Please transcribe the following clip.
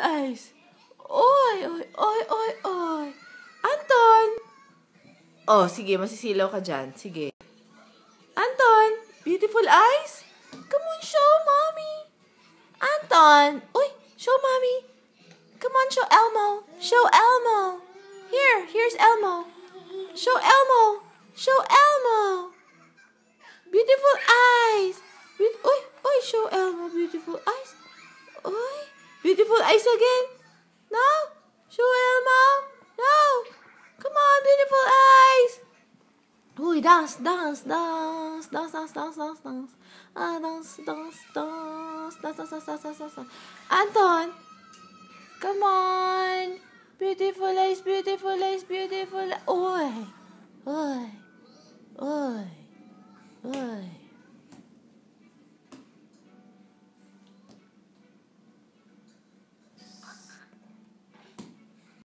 eyes. Oy, oy, oy, oy, oy. Anton! Oh, sige, masisilaw ka dyan. Sige. Anton, beautiful eyes? Come on, show mommy. Anton, uy, show mommy. Come on, show Elmo. Show Elmo. Here, here's Elmo. Show Elmo. Show Elmo. Beautiful eyes. Be- uy, uy, show Elmo beautiful eyes. Uy, beautiful eyes again. No, show Elmo. No, come on, beautiful eyes. Uy, dance, dance, dance, dance, dance, dance, dance, dance. Ah, dance, dance, dance, dance, dance, dance, dance, dance, dance. Anton, come on. Beautiful eyes, beautiful eyes, beautiful.